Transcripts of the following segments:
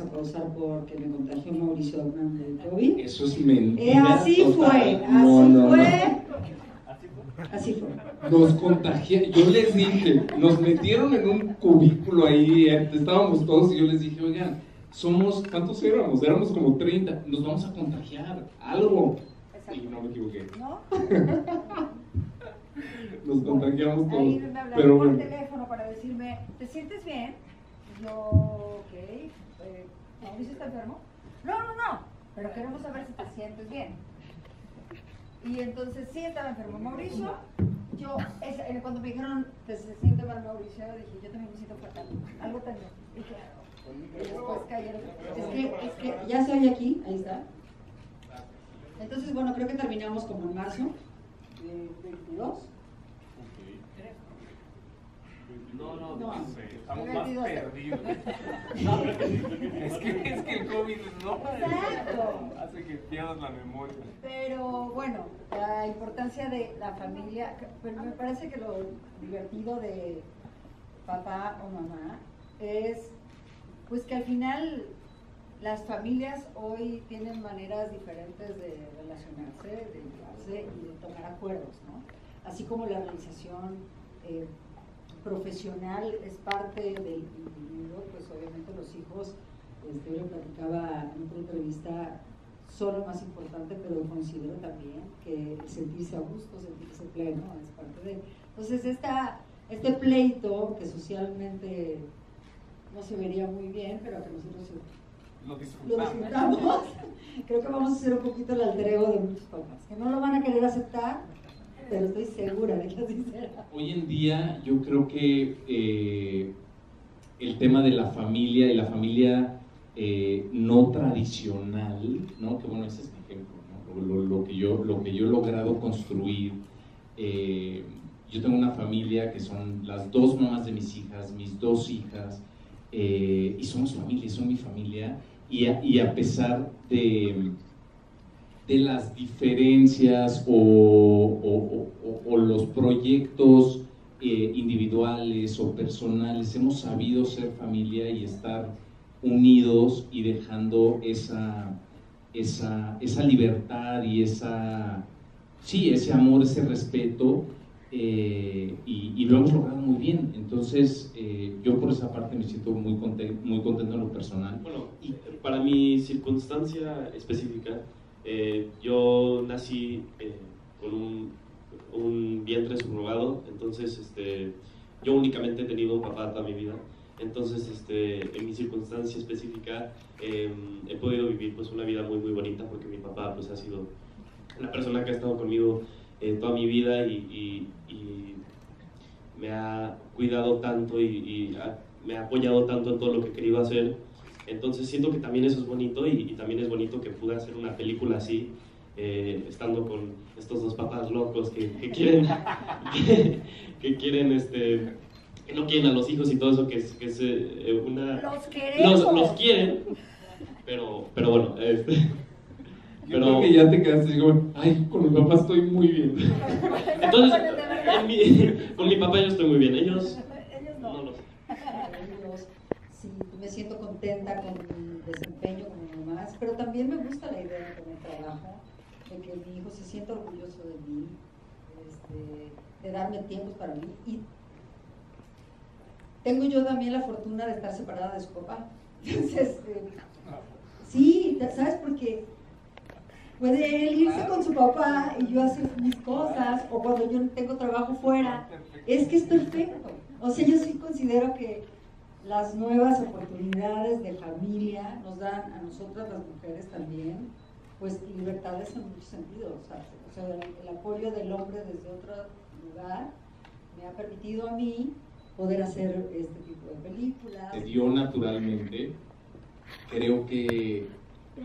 el 22 y luego volvimos a pausar porque me contagió Mauricio Hernández de COVID. Eso es mentira. Eh, así total. fue, así No, no, fue. no. Así fue. Nos contagiaron, yo les dije, nos metieron en un cubículo ahí, eh, estábamos todos y yo les dije, oigan, somos, ¿cuántos éramos? Éramos como 30, nos vamos a contagiar, algo. Y no me equivoqué, ¿No? nos contagiamos todos. Ahí me hablaron Pero por bueno, teléfono para decirme, ¿te sientes bien? Y yo, ok, eh, ¿Mauricio está enfermo? No, no, no, pero queremos saber si te sientes bien. Y entonces sí estaba enfermo Mauricio. Yo, es- eh, cuando me dijeron se siente mal Mauricio, dije, yo también me siento fatal. Algo también. Dije, "Ah, y después cayeron. Es que, es que ya estoy aquí, ahí está. Entonces, bueno, creo que terminamos como en marzo de 22. No, no, No. estamos más 22. perdidos. es, que, es que el COVID no Exacto. hace que pierdas la memoria. Pero bueno, la importancia de la familia, pero me parece que lo divertido de papá o mamá es pues que al final las familias hoy tienen maneras diferentes de relacionarse, de llevarse y de tomar acuerdos, ¿no? Así como la realización eh, profesional es parte del individuo, pues obviamente los hijos, este, yo le platicaba en otra entrevista, son lo más importante, pero considero también que sentirse a gusto, sentirse pleno, es parte de... Entonces, esta, este pleito que socialmente no se vería muy bien, pero que nosotros Lo lo disfrutamos. disfrutamos, creo que vamos a hacer un poquito el alter ego de muchos papás, que no lo van a querer aceptar, pero estoy segura de que así será. hoy en día yo creo que eh, el tema de la familia y la familia eh, no tradicional, ¿no? que bueno, ese es mi ejemplo, ¿no? lo, que yo, lo que yo he logrado construir. eh, yo tengo una familia que son las dos mamás de mis hijas, mis dos hijas, y somos familia, son mi familia, y a pesar de, de las diferencias o, los proyectos eh, individuales o personales, hemos sabido ser familia y estar unidos y dejando esa, esa, esa libertad y esa, sí, ese amor, ese respeto, eh, y, y lo hemos logrado muy bien. Entonces, eh, yo por esa parte me siento muy contento, muy contento en lo personal. Bueno, y para mi circunstancia específica, eh, yo nací eh, con un, vientre subrogado, entonces este, yo únicamente he tenido un papá toda mi vida. Entonces, este, en mi circunstancia específica, eh, he podido vivir pues, una vida muy, muy bonita porque mi papá pues, ha sido una persona que ha estado conmigo eh, toda mi vida y, me ha cuidado tanto y, me ha apoyado tanto en todo lo que he querido hacer. Entonces siento que también eso es bonito y, y también es bonito que pude hacer una película así, eh, estando con estos dos papás locos que, que quieren, que, que quieren, este, que no quieren a los hijos y todo eso, que es, que es eh, una... Los queremos. Los, los quieren, pero, pero bueno, este, Yo pero... creo que ya te quedaste digo, ay, con mi papá estoy muy bien. Entonces, en mi- con mi papá yo estoy muy bien, ellos Ellos no no. lo sé. Ellos, sí, me siento contenta con mi desempeño como mamá, pero también me gusta la idea de tener trabajo, de que mi hijo se sienta orgulloso de mí, este, de darme tiempos para mí. Y tengo yo también la fortuna de estar separada de su papá. Entonces, eh, sí, ¿sabes? Porque puede él irse con su papá y yo hacer mis cosas, o cuando yo tengo trabajo fuera, es que es perfecto. O sea, yo sí considero que las nuevas oportunidades de familia nos dan a nosotras las mujeres también, pues libertades en muchos sentidos. O sea, el, apoyo del hombre desde otro lugar me ha permitido a mí poder hacer este tipo de películas. Se dio naturalmente. Creo que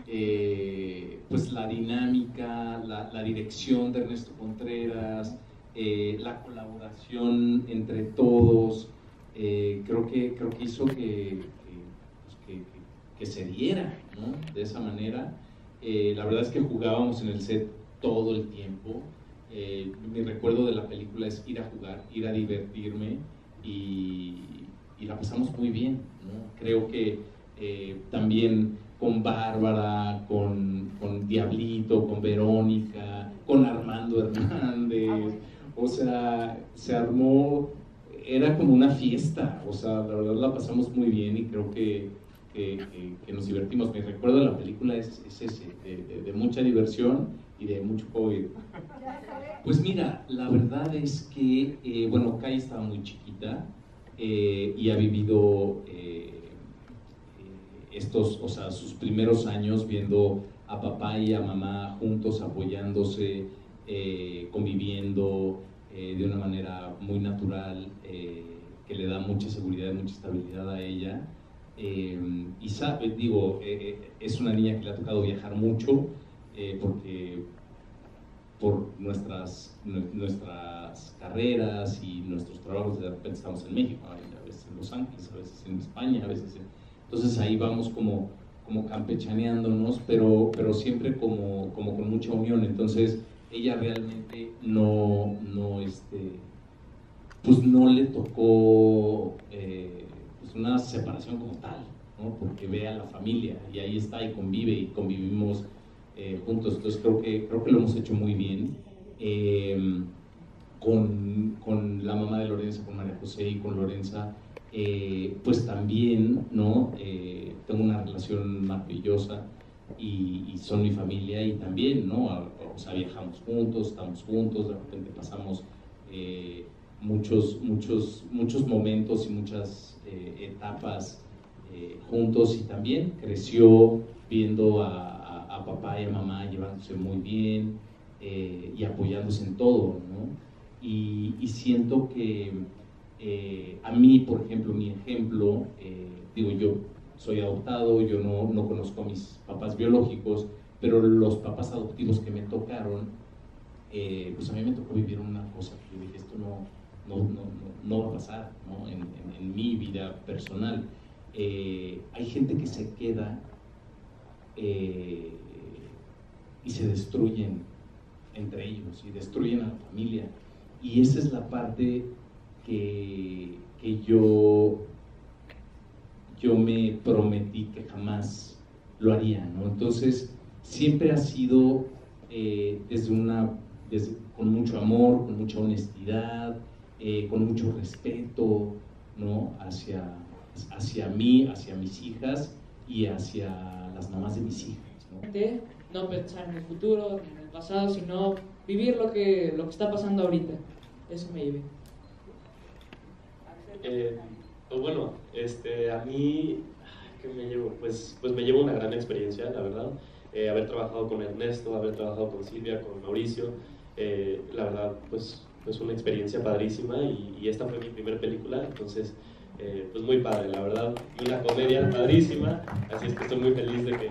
eh, pues la dinámica, la, la dirección de Ernesto Contreras, eh, la colaboración entre todos, eh, creo, que, creo que hizo que, que, pues, que- que- que se diera ¿no? de esa manera. Eh, la verdad es que jugábamos en el set todo el tiempo. Eh, mi recuerdo de la película es ir a jugar, ir a divertirme y, y la pasamos muy bien. ¿no? Creo que eh, también con Bárbara, con, con, Diablito, con Verónica, con Armando Hernández, o sea, se armó, era como una fiesta, o sea, la verdad la pasamos muy bien y creo que, que, nos divertimos. Me recuerdo la película es, es ese, de, de, mucha diversión y de mucho COVID. Pues mira, la verdad es que, eh, bueno, Kai estaba muy chiquita eh, y ha vivido eh, estos, o sea, sus primeros años viendo a papá y a mamá juntos apoyándose, conviviendo de una manera muy natural, que le da mucha seguridad y mucha estabilidad a ella. y sabe, digo, es una niña que le ha tocado viajar mucho, porque por nuestras, nuestras carreras y nuestros trabajos, de repente estamos en México, a veces en Los Ángeles, a veces en España, a veces Entonces ahí vamos como, como campechaneándonos, pero, pero siempre como, como con mucha unión. Entonces ella realmente no, no, este, pues no le tocó eh, pues una separación como tal, ¿no? porque ve a la familia y ahí está y convive y convivimos eh, juntos. Entonces creo que, creo que lo hemos hecho muy bien. Eh, con, con, la mamá de Lorenza, con María José y con Lorenza, pues también, ¿no? tengo una relación maravillosa y, y, son mi familia y también, ¿no? Viajamos juntos, estamos juntos, de repente pasamos muchos, muchos, muchos momentos y muchas etapas juntos y también creció viendo a, papá y a mamá llevándose muy bien eh, y apoyándose en todo, ¿no? Y, siento que eh, a mí, por ejemplo, mi ejemplo, eh, digo, yo soy adoptado, yo no, no, conozco a mis papás biológicos, pero los papás adoptivos que me tocaron, pues a mí me tocó vivir una cosa que yo dije, esto no, no, no, no va a pasar ¿no? En, mi vida personal. hay gente que se queda eh, y se destruyen entre ellos y destruyen a la familia. Y esa es la parte que, que yo, yo me prometí que jamás lo haría. ¿no? Entonces, siempre ha sido eh, desde una, con mucho amor, con mucha honestidad, eh, con mucho respeto ¿no? hacia, hacia mí, hacia mis hijas y hacia las mamás de mis hijas. ¿no? pensar en el futuro, en el pasado, sino vivir lo que, lo que está pasando ahorita. Eso me lleve. Eh, pues bueno, este, a mí, ¿qué me llevo? Pues, pues me llevo una gran experiencia, la verdad. Eh, haber trabajado con Ernesto, haber trabajado con Silvia, con Mauricio, eh, la verdad, pues, pues una experiencia padrísima y, y esta fue mi primera película, entonces eh, pues muy padre, la verdad, una comedia padrísima, así es que estoy muy feliz de, que,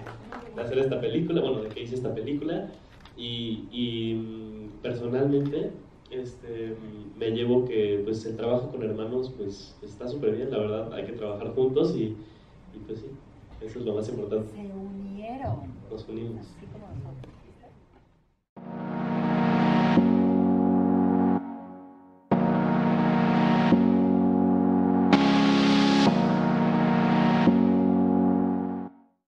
de hacer esta película, bueno, de que hice esta película, y, y mm, personalmente este, me llevo que pues el trabajo con hermanos pues está súper bien, la verdad, hay que trabajar juntos y, y, pues sí, eso es lo más importante. Se unieron. Nos unimos. Así como nosotros.